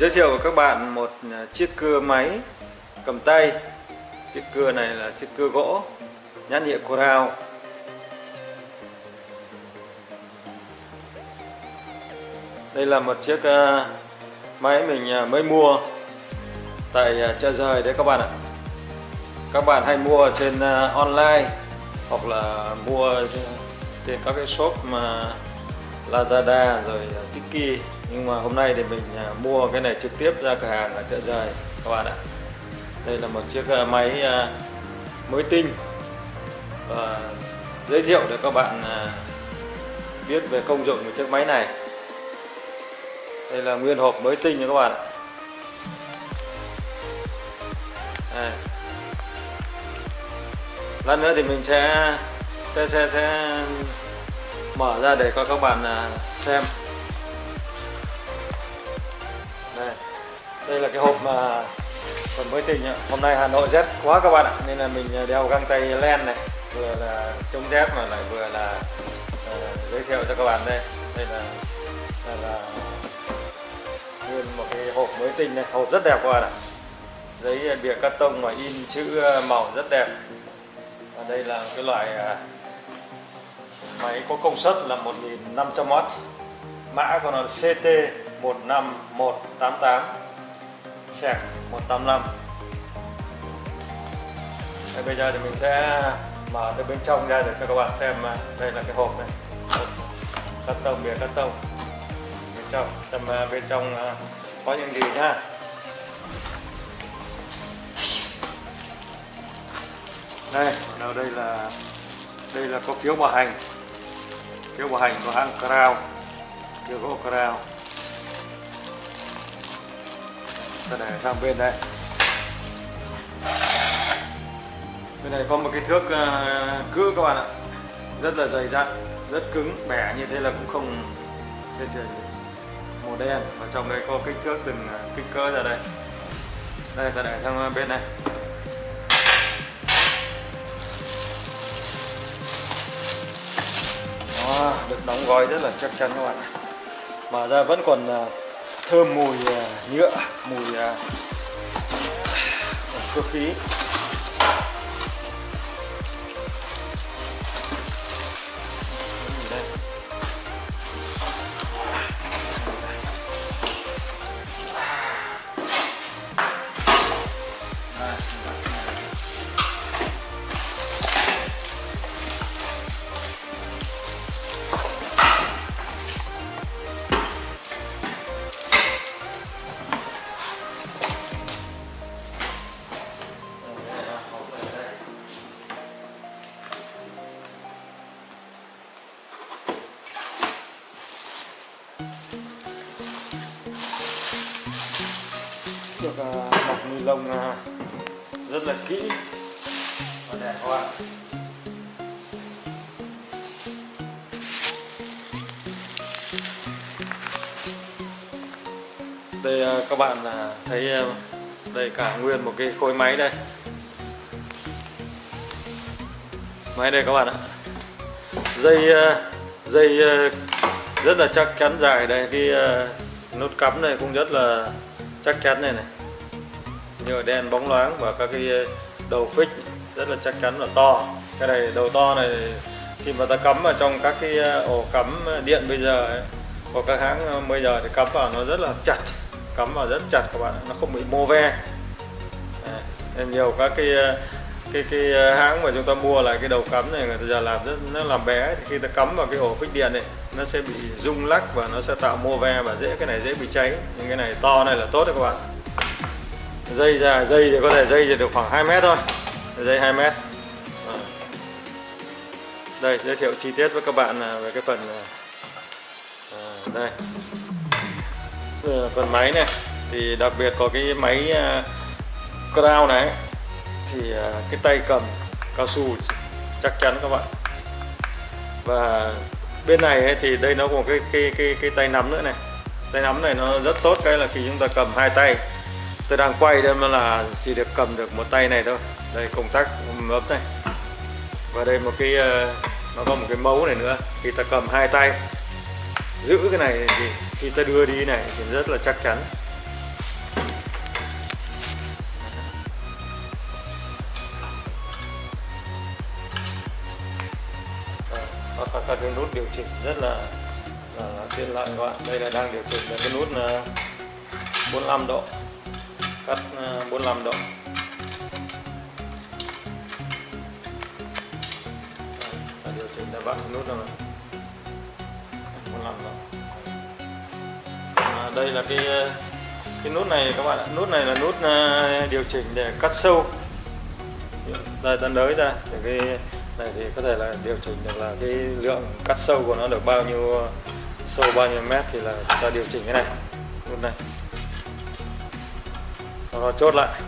giới thiệu với các bạn một à, chiếc cưa máy cầm tay. Chiếc cưa này là chiếc cưa gỗ, nhãn hiệu Corral. Đây là một chiếc à, máy mình à, mới mua tại chợ rời đấy các bạn ạ. Các bạn hay mua trên online hoặc là mua trên các cái shop mà Lazada rồi Tiki nhưng mà hôm nay thì mình à, mua cái này trực tiếp ra cửa hàng ở chợ rời, các bạn ạ. Đây là một chiếc à, máy à, mới tinh. Và giới thiệu để các bạn biết về công dụng của chiếc máy này. Đây là nguyên hộp mới tinh nha các bạn ạ. Đây. lát nữa thì mình sẽ sẽ sẽ sẽ mở ra để cho các bạn xem đây. Đây là cái hộp mà còn mới tinh ạ. hôm nay Hà Nội rét quá các bạn ạ. Nên là mình à, đeo găng tay len này vừa là chống rét mà lại vừa là uh, giới thiệu cho các bạn đây. Đây là đây là nguyên một cái hộp mới tinh này hộp rất đẹp các bạn ạ. Giấy bìa cắt tông mà in chữ ờ, màu rất đẹp. Và đây là cái loại uh, máy có công suất là 1500W mã của nó là CT 15188 sạc 185 Đây, bây giờ thì mình sẽ mở từ bên trong ra để cho các bạn xem à, đây là cái hộp này. Cắt tông bìa cắt tông. Bên trong xem à, bên trong à, có những gì nhá. Đây nào đây là đây là có phiếu bảo hành. Phiếu bảo hành của hãng Crown. Phiếu gỗ Crown. Ta để sang bên đây. Bên này có một cái thước cưa cữ các bạn ạ. Rất là dày dặn rất cứng bẻ như thế là cũng không trên trời màu đen và trong đây có kích thước từng ờ, kích cỡ ra đây. Đây ta để sang ờ, bên này. Đó, được đóng gói rất là chắc chắn các bạn mà ra vẫn còn uh, thơm mùi à, nhựa mùi à, cơ khí. Bạn là thấy à, đây cả nguyên một cái khối máy đây. Máy đây các bạn ạ. Dây à, dây à, rất là chắc chắn dài đây cái nút cắm này cũng rất là chắc chắn này này. Nhựa đen bóng loáng và các cái đầu phích rất là chắc chắn và to. Cái này đầu to này khi mà ta cắm vào trong các cái ổ cắm điện bây giờ ấy, của các hãng bây giờ thì cắm vào nó rất là chặt cắm vào rất chặt các bạn nó không bị mô ve. Nên nhiều các cái cái cái hãng mà chúng ta mua lại cái đầu cắm này người ta giờ làm rất nó làm bé. Thì khi ta cắm vào cái ổ phích điện này nó sẽ bị rung lắc và nó sẽ tạo mô ve và dễ cái này dễ bị cháy. Nhưng cái này to này là tốt đấy các bạn. Dây dài dây thì có thể dây thì được khoảng 2 mét thôi. Dây 2 mét. Đây giới thiệu chi tiết với các bạn à, về cái phần à, à đây. Ờ, phần máy này thì đặc biệt có cái máy ờ, crown này. Thì ờ, cái tay cầm cao su chắc chắn các bạn. Và bên này ấy, thì đây nó có một cái cái cái cái tay nắm nữa này. Tay nắm này nó rất tốt cái là khi chúng ta cầm hai tay tôi đang quay đây mà là chỉ được cầm được một tay này thôi. Đây công tắc ấm này. Và đây một cái nó có một cái mấu này nữa. Khi ta cầm hai tay giữ cái này thì khi ta đưa đi này thì rất là chắc chắn. Và các, các cái nút điều chỉnh rất là, là, tiện lợi các bạn. Đây là đang điều chỉnh là cái nút ờ, là 45 độ. Cắt ờ, 45 độ. Điều chỉnh là bạn nút rồi. 45 độ đây là cái ờ, cái nút này các bạn ạ. Nút này là nút ờ, điều chỉnh để cắt sâu. Đây tân đới ra để cái này thì có thể là điều chỉnh được là cái lượng cắt sâu của nó được bao nhiêu ờ, sâu bao nhiêu mét thì là chúng ta điều chỉnh cái này. Nút này. Sau đó chốt lại.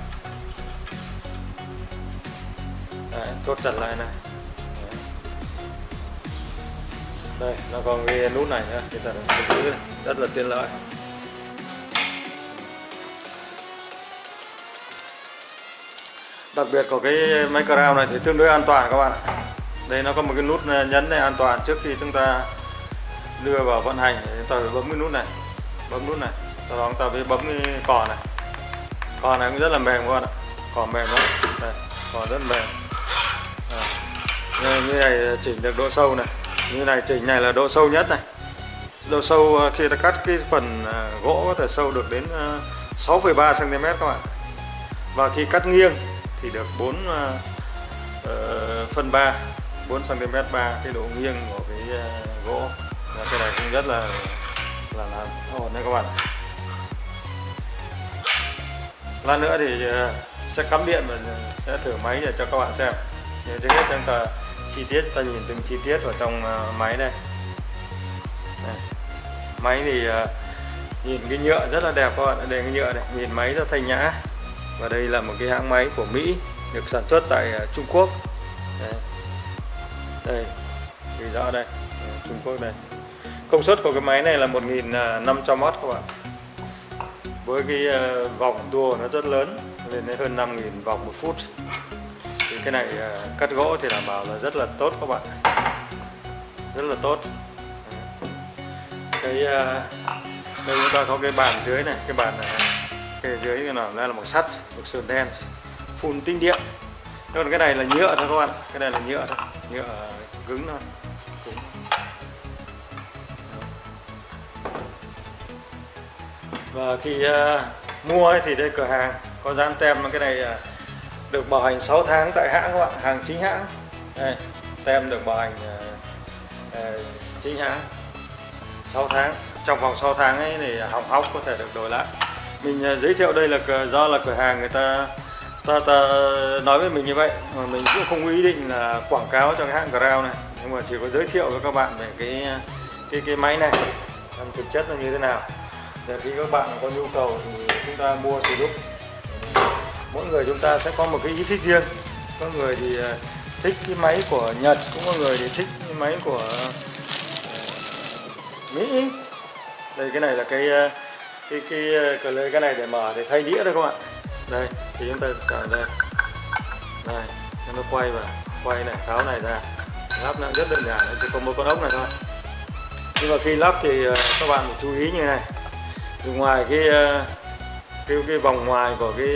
Đấy, chốt chặt lại này. Đấy. đây nó còn cái nút này nữa. Thì ta giữ rất là tiện lợi. Đặc biệt của cái máy crown này thì tương đối an toàn các bạn ạ. Đây nó có một cái nút à, nhấn này an toàn trước khi chúng ta đưa vào vận hành. Thì chúng ta phải bấm cái nút này bấm nút này sau đó chúng ta mới bấm cái cò này. Cò này cũng rất là mềm các bạn ạ. Cò mềm lắm. Đây cò rất mềm. À. như, như này chỉnh được độ sâu này. Như này chỉnh này là độ sâu nhất này. Độ sâu à, khi ta cắt cái phần à, gỗ có thể sâu được đến 6,3 cm các bạn và khi cắt nghiêng thì được 4 uh, ờ, ờ, phân 3 4 cm 3 cái độ nghiêng của cái uh, gỗ. Và cái này cũng rất là là là ổn đấy các bạn. Lát nữa thì uh, sẽ cắm điện và sẽ thử máy để cho các bạn xem. Nhưng trước hết chúng ta chi tiết ta nhìn từng chi tiết vào trong uh, máy đây. Này. máy thì uh, nhìn cái nhựa rất là đẹp các bạn đây cái nhựa này nhìn máy rất thanh nhã và đây là một cái hãng máy của Mỹ được sản xuất tại à, Trung Quốc. Đây, đây. Thì rõ đây. Trung Quốc đây. Công suất của cái máy này là 1.500W à, các bạn. Với cái à, vòng tua nó rất lớn lên đến hơn 5.000 vòng một phút. Thì cái này cắt gỗ thì đảm bảo là rất là tốt các bạn. Rất là tốt. Cái đây chúng ta có cái bàn dưới này cái bàn này cái dưới cái nào đây là một sắt một sườn đen phun tinh điện. Còn cái này là nhựa thôi các bạn cái này là nhựa thôi nhựa cứng thôi. Cứng. và khi uh, mua ấy, thì đây cửa hàng có dán tem cái này uh, được bảo hành 6 tháng tại hãng các bạn hàng chính hãng. Đây, tem được bảo hành uh, uh, chính hãng. 6 tháng trong vòng 6 tháng ấy thì hỏng hóc có thể được đổi lại mình à, giới thiệu đây là do là cửa hàng người ta ta, ta ờ, nói với mình như vậy. Mà mình cũng không có ý định là quảng cáo cho cái hãng Ground này. Nhưng mà chỉ có giới thiệu với các bạn về cái cái cái máy này làm thực chất là như thế nào. Để khi các bạn có nhu cầu thì chúng ta mua sử dụng mỗi người chúng ta sẽ có một cái ý thích riêng. Có người thì ờ, thích cái máy của Nhật cũng có người thì thích cái máy của ờ, Mỹ. Đây cái này là cái cái cái ờ, cái, cái này để mở để thay đĩa đấy các bạn đây thì chúng ta cởi đây đây nó quay vào. Quay này tháo này ra. Lắp nó rất đơn giản chỉ có một con ốc này thôi. Nhưng mà khi lắp thì ờ, các bạn phải chú ý như này. Từ ngoài cái ờ, cái cái vòng ngoài của cái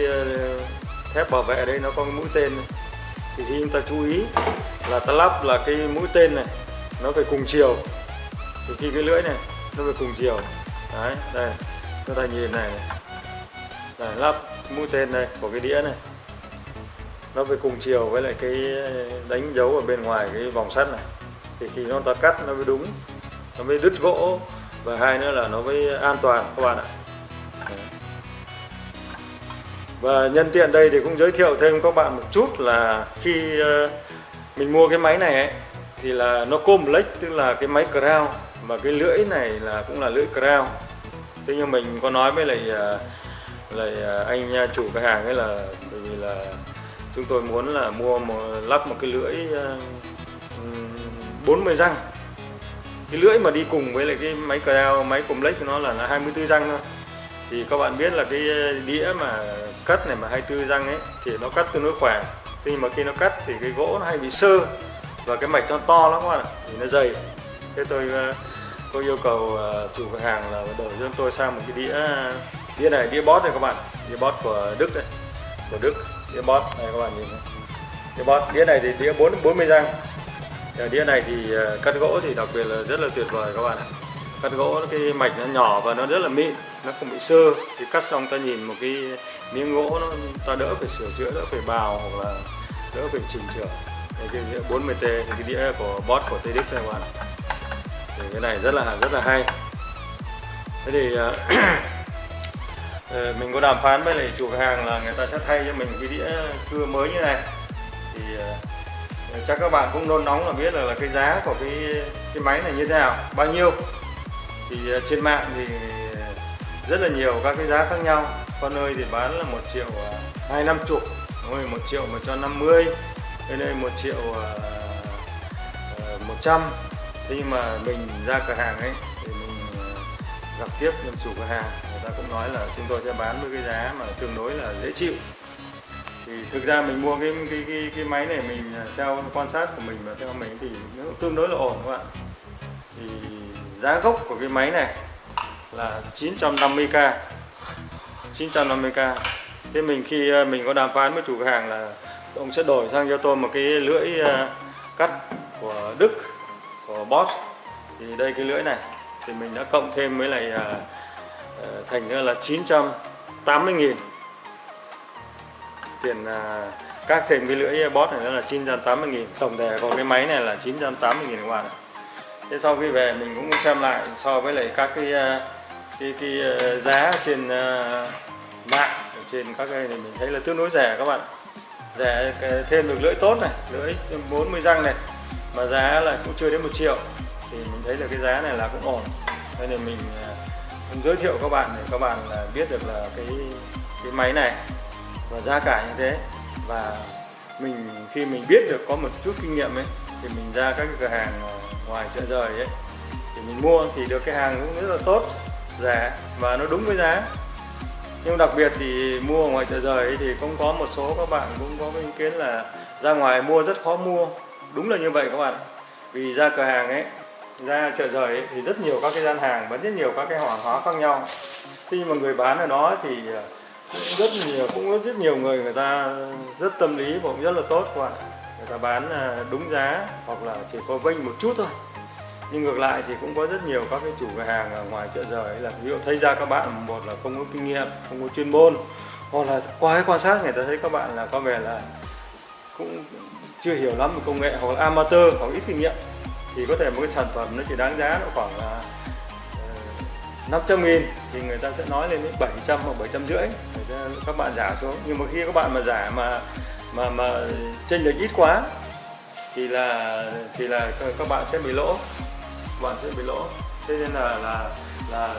thép bảo vệ đây nó có cái mũi tên này. thì khi chúng ta chú ý là ta lắp là cái mũi tên này nó phải cùng chiều. Thì khi cái lưỡi này nó phải cùng chiều. Đấy đây chúng ta nhìn này. Này lắp mũi tên này của cái đĩa này. Nó phải cùng chiều với lại cái đánh dấu ở bên ngoài cái vòng sắt này. Thì khi nó ta cắt nó mới đúng. Nó mới đứt gỗ. Và hai nữa là nó mới an toàn các bạn ạ. Và nhân tiện đây thì cũng giới thiệu thêm các bạn một chút là khi ờ, mình mua cái máy này ấy, thì là nó Comlex tức là cái máy crown. Và cái lưỡi này là cũng là lưỡi crown thế nhưng mình có nói với lại ờ, lại ờ, anh ờ, chủ cửa hàng ấy là bởi vì là chúng tôi muốn là mua một, lắp một cái lưỡi 40 răng. Cái lưỡi mà đi cùng với lại cái máy crown máy Comlex của nó là, là 24 răng thôi. Thì các bạn biết là cái đĩa mà cắt này mà 24 răng ấy thì nó cắt tương đối khỏe thế nhưng mà khi nó cắt thì cái gỗ nó hay bị sơ và cái mạch nó to lắm các bạn ạ thì nó dày. Thế tôi tôi yêu cầu ờ, chủ cửa hàng là đổi cho tôi sang một cái đĩa đĩa này, đĩa bót này các bạn. Đĩa bót của Đức đây của Đức. Đĩa bót này các bạn nhìn này. đĩa bót, đĩa này thì đĩa 4 40 răng. Ờ, đĩa này thì ờ, cắt gỗ thì đặc biệt là rất là tuyệt vời các bạn ạ. Cắt gỗ, cái mạch nó nhỏ và nó rất là mịn, nó không bị sơ. Thì cắt xong ta nhìn một cái miếng gỗ nó, ta đỡ phải sửa chữa, đỡ phải bào hoặc là đỡ phải chỉnh sửa. Cái đĩa 40 t thì cái đĩa của bot của tây đức này các bạn ạ thì cái này rất là rất là hay. Thế thì à, ờ, mình có đàm phán với lại chủ hàng là người ta sẽ thay cho mình cái đĩa cưa mới như này. Thì ờ, chắc các bạn cũng nôn nóng là biết là, là cái giá của cái cái máy này như thế nào bao nhiêu. Thì ờ, trên mạng thì rất là nhiều các cái giá khác nhau. Có nơi thì bán là một triệu à, hai năm chục một triệu à, một trăm năm mươi. Ở đây một triệu một trăm thế nhưng mà mình ra cửa hàng ấy thì mình ờ, gặp tiếp những chủ cửa hàng người ta cũng nói là chúng tôi sẽ bán với cái giá mà tương đối là dễ chịu. Thì thực ra mình mua cái cái cái, cái máy này mình ờ, theo quan sát của mình và theo mình thì nó tương đối là ổn các bạn thì giá gốc của cái máy này là 950k 950k thế mình khi ờ, mình có đàm phán với chủ cửa hàng là ông sẽ đổi sang cho tôi một cái lưỡi cắt của Đức của thì đây cái lưỡi này thì mình đã cộng thêm với lại à, à thành ra là 980 nghìn. Tiền à, các thêm cái lưỡi Boss này nó là 980 nghìn. Tổng thể của cái máy này là 980 nghìn các bạn ạ. Thế sau khi về mình cũng xem lại so với lại các cái à, cái cái à, giá trên mạng trên các cái này mình thấy là tương đối rẻ các bạn rẻ thêm được lưỡi tốt này lưỡi 40 răng này mà giá là cũng chưa đến một triệu thì mình thấy là cái giá này là cũng ổn. Nên là mình, à, cũng giới thiệu các bạn để các bạn là biết được là cái cái máy này và giá cả như thế. Và mình khi mình biết được có một chút kinh nghiệm ấy thì mình ra các cái cửa hàng à, ngoài chợ rời ấy thì mình mua thì được cái hàng cũng rất là tốt rẻ và nó đúng với giá. Nhưng đặc biệt thì mua ngoài chợ rời ấy thì cũng có một số các bạn cũng có ý kiến là ra ngoài mua rất khó mua đúng là như vậy các bạn. Vì ra cửa hàng ấy ra chợ rời ấy, thì rất nhiều các cái gian hàng vẫn rất nhiều các cái hàng hóa khác nhau. Khi mà người bán ở đó thì cũng rất nhiều cũng rất, rất nhiều người người ta rất tâm lý và cũng rất là tốt các bạn. Người ta bán ờ, đúng giá hoặc là chỉ có vênh một chút thôi. Nhưng ngược lại thì cũng có rất nhiều các cái chủ cửa hàng ở ngoài chợ rời là ví dụ thấy ra các bạn một là không có kinh nghiệm không có chuyên môn hoặc là qua cái quan sát người ta thấy các bạn là có vẻ là cũng chưa hiểu lắm về công nghệ hoặc là amateur hoặc ít kinh nghiệm, thì có thể một cái sản phẩm nó chỉ đáng giá nó khoảng là ờ, 500 nghìn thì người ta sẽ nói lên đến 700 hoặc 750 người các bạn giả xuống. Nhưng mà khi các bạn mà giả mà mà mà chênh lệch ít quá, thì là thì là các- bạn sẽ bị lỗ. Các bạn sẽ bị lỗ. Thế nên là là là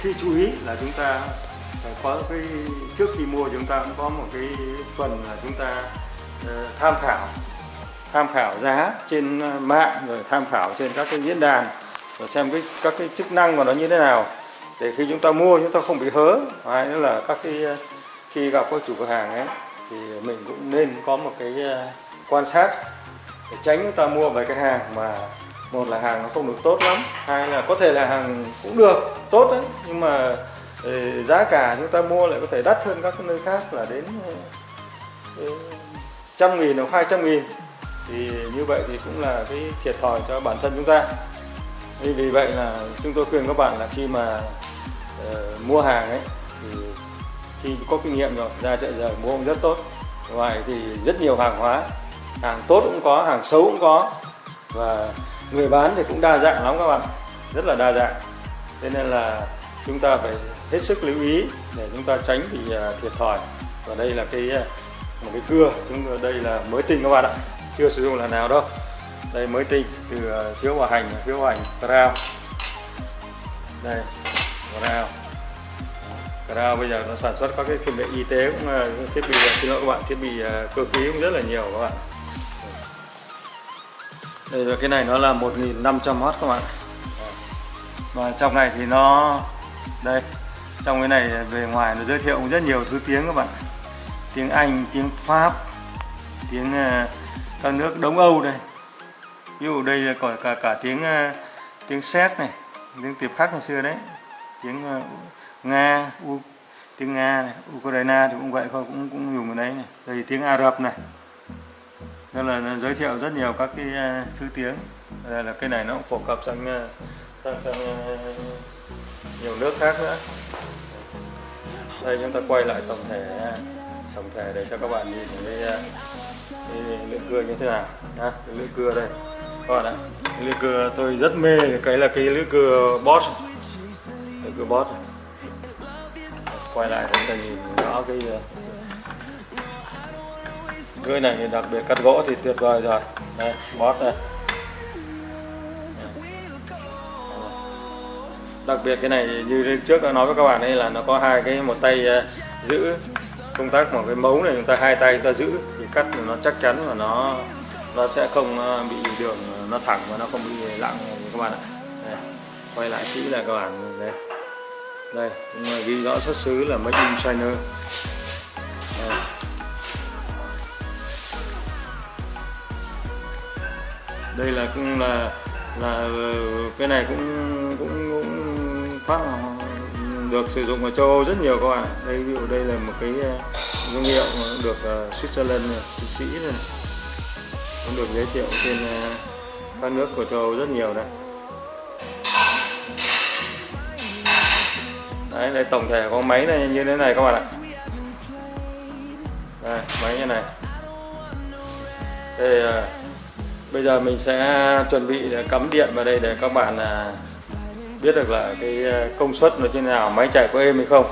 khi chú ý là chúng ta có cái, trước khi mua chúng ta cũng có một cái phần là chúng ta Ờ, tham khảo. Tham khảo giá trên ờ, mạng, rồi tham khảo trên các cái diễn đàn, rồi xem cái, các cái chức năng của nó như thế nào. Để khi chúng ta mua, chúng ta không bị hớ. Hay nữa là các cái ờ, khi gặp các chủ cửa hàng ấy, thì mình cũng nên có một cái quan sát để tránh chúng ta mua về cái hàng mà một là hàng nó không được tốt lắm, hai là có thể là hàng cũng được, tốt đấy. Nhưng mà giá cả chúng ta mua lại có thể đắt hơn các cái nơi khác là đến trăm nghìn hoặc hai trăm nghìn thì như vậy thì cũng là cái thiệt thòi cho bản thân chúng ta. Vì vì vậy là chúng tôi khuyên các bạn là khi mà uh, mua hàng ấy thì khi có kinh nghiệm rồi ra chợ giờ mua cũng rất tốt. Ngoài thì rất nhiều hàng hóa hàng tốt cũng có hàng xấu cũng có. Và người bán thì cũng đa dạng lắm các bạn rất là đa dạng. Thế nên là chúng ta phải hết sức lưu ý để chúng ta tránh bị ờ, thiệt thòi. Và đây là cái ờ, một cái cưa. Chúng đây là mới tinh các bạn ạ. Chưa sử dụng lần nào đâu. Đây, mới tinh từ ờ, phiếu bảo hành, phiếu bảo hành Crown. Đây, Crown. Crown bây giờ nó sản xuất các cái thiết bị y tế cũng ờ, thiết bị ờ, xin lỗi các bạn, thiết bị cơ khí cũng rất là nhiều các bạn. Đây là cái này nó là 1500W các bạn. Và trong này thì nó, đây, trong cái này về ngoài nó giới thiệu cũng rất nhiều thứ tiếng các bạn tiếng Anh tiếng Pháp tiếng uh, các nước Đông Âu đây ví dụ đây là còn cả cả tiếng uh, tiếng Séc này tiếng tiệp khắc ngày xưa đấy. Tiếng uh, nga u tiếng nga này ukraine thì cũng vậy thôi cũng cũng dùng cái đấy này. Đây tiếng ả rập này. Nên là giới thiệu rất nhiều các cái uh, thứ tiếng. Đây là cái này nó cũng phổ cập sang uh, sang, sang uh, nhiều nước khác nữa. Đây chúng ta quay lại tổng thể tổng thể để cho các bạn nhìn cái, ờ, cái lưỡi cưa như thế nào. Nhá cái lưỡi cưa đây. Các bạn ạ cái lưỡi cưa tôi rất mê cái là cái lưỡi cưa boss lưỡi cưa boss quay lại chúng ta nhìn rõ cái ờ, lưỡi này thì đặc biệt cắt gỗ thì tuyệt vời rồi. Đây boss đây. Đặc biệt cái này như trước đã nói với các bạn ấy là nó có hai cái một tay ờ, giữ công tác một cái mấu này chúng ta hai tay chúng ta giữ thì cắt nó chắc chắn và nó nó sẽ không ờ, bị đường ờ, nó thẳng và nó không bị lặng các bạn ạ. Đây, quay lại kỹ là các bạn đây. Đây nhưng mà ghi rõ xuất xứ là made in China. Đây. đây là cũng là là ờ, cái này cũng cũng, cũng phát được sử dụng ở châu Âu rất nhiều các bạn. Đây ví dụ đây là một cái ờ, thương hiệu được uh, Switzerland này, Thụy Sĩ này. Cũng được giới thiệu trên uh, các nước của châu Âu rất nhiều đấy. Đấy đây tổng thể có máy này như thế này các bạn ạ. Đây máy như này. Đây uh, bây giờ mình sẽ chuẩn bị để cắm điện vào đây để các bạn uh, biết được là cái ờ, công suất nó như thế nào, máy chạy có êm hay không.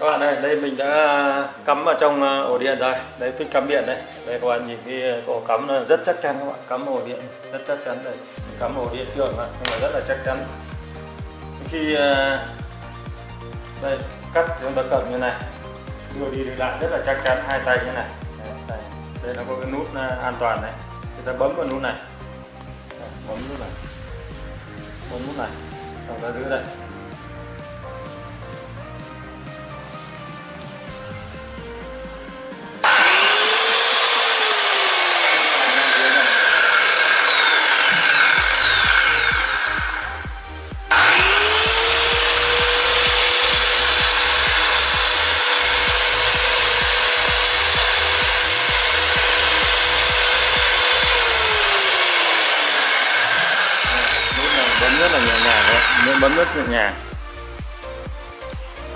Các bạn ơi, đây mình đã cắm vào trong ờ, ổ điện rồi. Đây phích cắm điện đây. Đây, các bạn nhìn ờ, cái ổ cắm nó rất chắc chắn các bạn. Cắm ổ điện rất chắc chắn đây. Cắm ổ điện tường mà, nhưng mà rất là chắc chắn. Khi đây, cắt thì chúng ta cầm như này. Đưa đi đưa lại, rất là chắc chắn, hai tay như này đây, nó có cái nút à, an toàn này. Chúng ta bấm vào nút này. Bấm nút này. Bấm nút này. Xong ta giữ đây.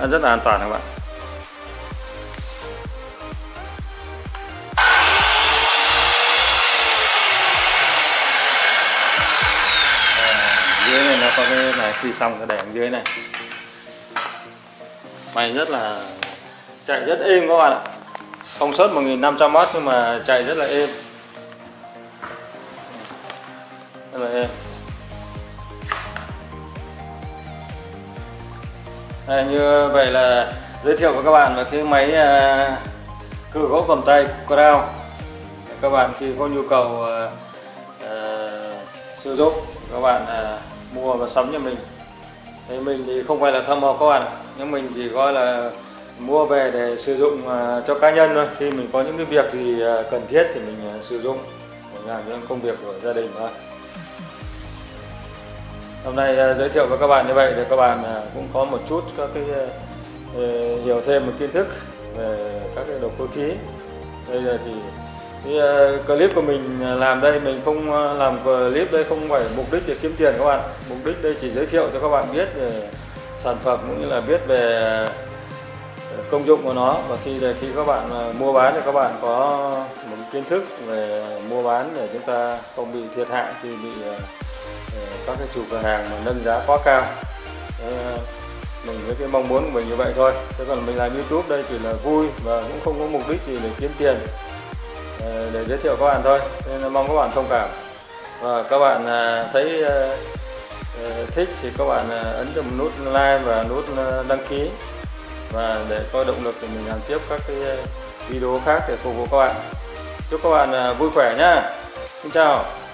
Rất là an toàn các bạn. Dưới này nó có cái này khi xong cái đèn dưới này. Máy rất là chạy rất êm các bạn ạ. Công suất 1500W nhưng mà chạy rất là êm. Rất là êm À, như vậy là giới thiệu với các bạn về cái máy à, cưa gỗ cầm tay Crown các bạn khi có nhu cầu à, à, sử dụng các bạn à, mua và sắm cho mình. Thì mình thì không phải là thâm mò các bạn nhưng mình chỉ gọi là mua về để sử dụng à, cho cá nhân thôi. Khi mình có những cái việc gì à, cần thiết thì mình à, sử dụng. Để làm những công việc của gia đình thôi hôm nay à, giới thiệu với các bạn như vậy để các bạn à, cũng có một chút các cái à, ờ, hiểu thêm một kiến thức về các cái đồ cơ khí. Đây là chỉ cái clip của mình làm đây, mình không làm clip đây không phải mục đích để kiếm tiền các bạn. Mục đích đây chỉ giới thiệu cho các bạn biết về sản phẩm cũng như là biết về công dụng của nó. Và khi khi các bạn mua bán thì các bạn có một kiến thức về mua bán để chúng ta không bị thiệt hại khi bị các cái chủ cửa hàng mà nâng giá quá cao. Ờ, mình với cái mong muốn của mình như vậy thôi. Thế còn mình làm youtube đây chỉ là vui và cũng không có mục đích gì để kiếm tiền ờ, để giới thiệu các bạn thôi. Nên là mong các bạn thông cảm. Và các bạn à, thấy ờ, thích thì các bạn à, ấn vào nút like và nút đăng ký. Và để có động lực để mình làm tiếp các cái video khác để phục vụ các bạn. Chúc các bạn à, vui khỏe nhá. Xin chào.